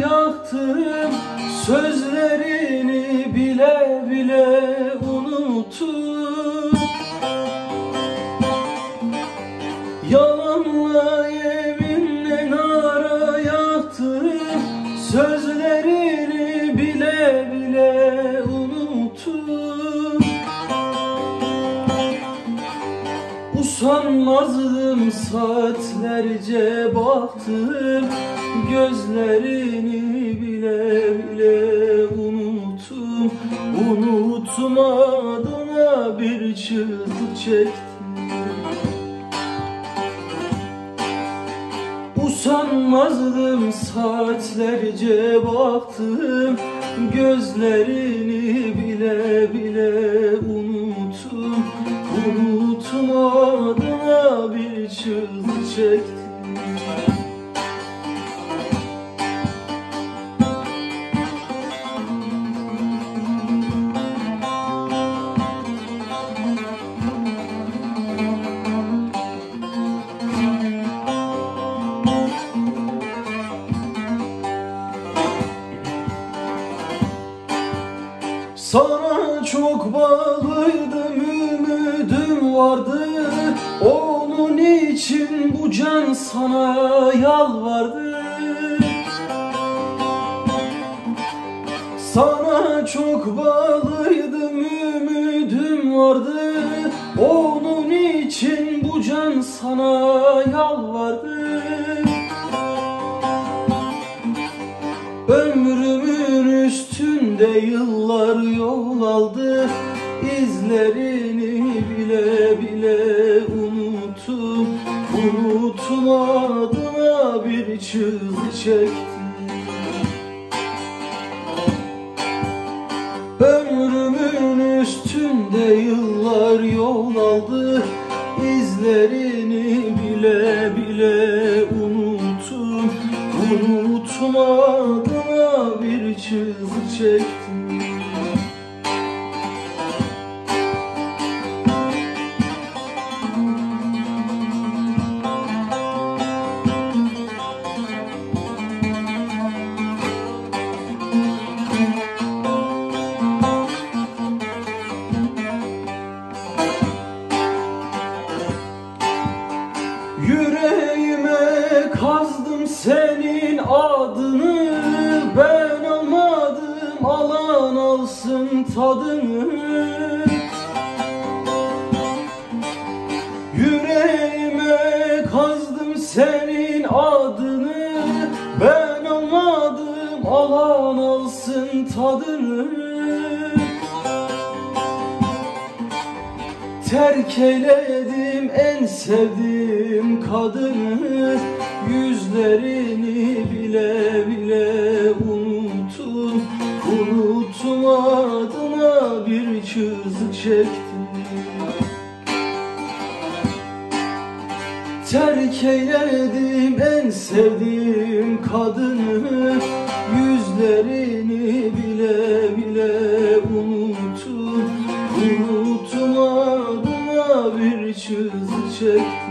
yaktım Sözlerini bile bile unuttum. Yalanla yeminle nara yaktım Sözlerini Usanmazdım saatlerce baktım Gözlerini bile bile unuttum. Unuttum bir çığlık çektim. Usanmazdım saatlerce baktım Gözlerini bile bile unuttum Unuttum adına bir çığlık çektim. Sana çok bağlıydım, vardı. Onun için bu can sana yalvardı. Sana çok bağlıydım, ümidim vardı. Onun için bu can sana yalvardı. Ömrümün üstünde yıllar yol aldı İzlerini bile bile unuttum Unuttum adına bir çığlık çektim. Ömrümün üstünde yıllar yol aldı İzlerini bile bile unuttum Unuttum adına bir çığlık çektim senin adını Ben almadım alan alsın tadını. Yüreğime kazdım senin adını Ben almadım alan alsın tadını. Terk eyledim en sevdiğim kadını Yüzlerini bile bile unuttum Unuttum adına bir çığlık çektim Terk eyledim en sevdiğim kadını. Yüzlerini bile bile unuttum Unuttum adına bir çığlık çektim